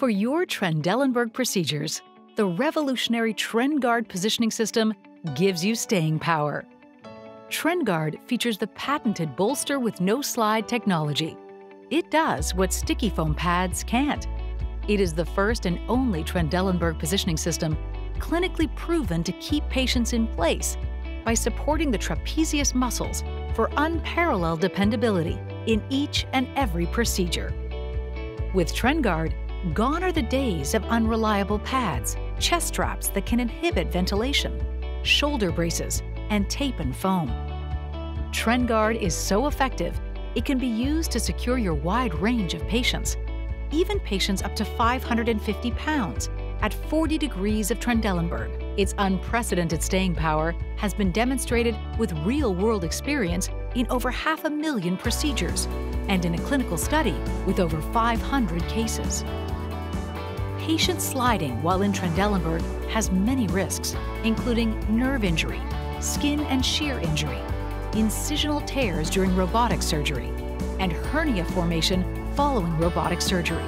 For your Trendelenburg procedures, the revolutionary TrenGuard positioning system gives you staying power. TrenGuard features the patented bolster with no slide technology. It does what sticky foam pads can't. It is the first and only Trendelenburg positioning system clinically proven to keep patients in place by supporting the trapezius muscles for unparalleled dependability in each and every procedure. With TrenGuard, Gone are the days of unreliable pads, chest straps that can inhibit ventilation, shoulder braces, and tape and foam. TrenGuard is so effective, it can be used to secure your wide range of patients, even patients up to 550 pounds at 40 degrees of Trendelenburg. Its unprecedented staying power has been demonstrated with real-world experience in over half a million procedures and in a clinical study with over 500 cases. Patient sliding while in Trendelenburg has many risks, including nerve injury, skin and shear injury, incisional tears during robotic surgery, and hernia formation following robotic surgery.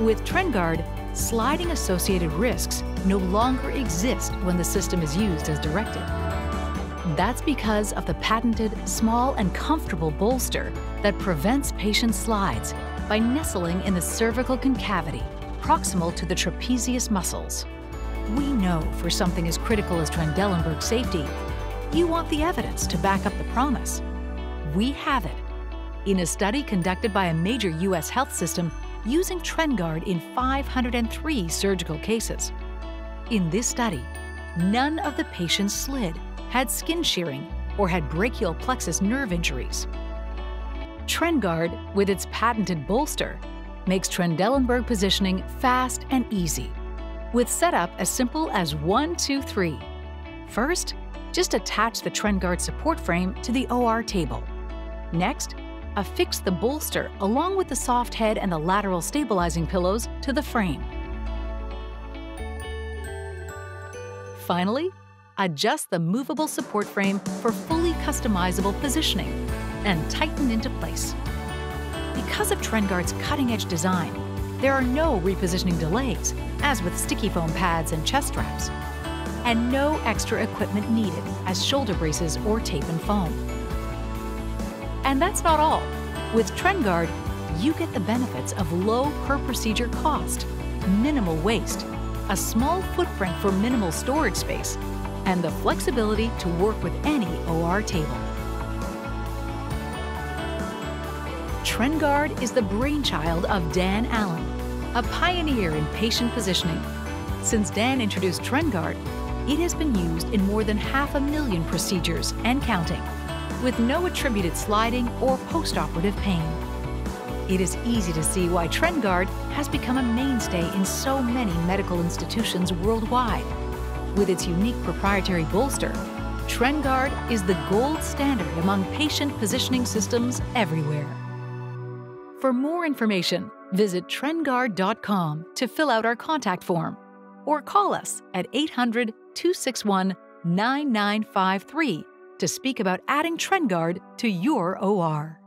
With TrenGuard, sliding associated risks no longer exist when the system is used as directed. That's because of the patented small and comfortable bolster that prevents patient slides by nestling in the cervical concavity proximal to the trapezius muscles. We know for something as critical as Trendelenburg safety, you want the evidence to back up the promise. We have it. In a study conducted by a major U.S. health system using TrenGuard in 503 surgical cases. In this study, none of the patients slid, had skin shearing, or had brachial plexus nerve injuries. TrenGuard, with its patented bolster, makes Trendelenburg positioning fast and easy, with setup as simple as one, two, three. First, just attach the TrenGuard support frame to the OR table. Next, affix the bolster along with the soft head and the lateral stabilizing pillows to the frame. Finally, adjust the movable support frame for fully customizable positioning and tighten into place. Because of TrenGuard's cutting-edge design, there are no repositioning delays, as with sticky foam pads and chest straps, and no extra equipment needed, as shoulder braces or tape and foam. And that's not all. With TrenGuard, you get the benefits of low per-procedure cost, minimal waste, a small footprint for minimal storage space, and the flexibility to work with any OR table. TrenGuard is the brainchild of Dan Allen, a pioneer in patient positioning. Since Dan introduced TrenGuard, it has been used in more than half a million procedures and counting, with no attributed sliding or postoperative pain. It is easy to see why TrenGuard has become a mainstay in so many medical institutions worldwide. With its unique proprietary bolster, TrenGuard is the gold standard among patient positioning systems everywhere. For more information, visit trenguard.com to fill out our contact form or call us at 800 261 9953 to speak about adding TrenGuard to your OR.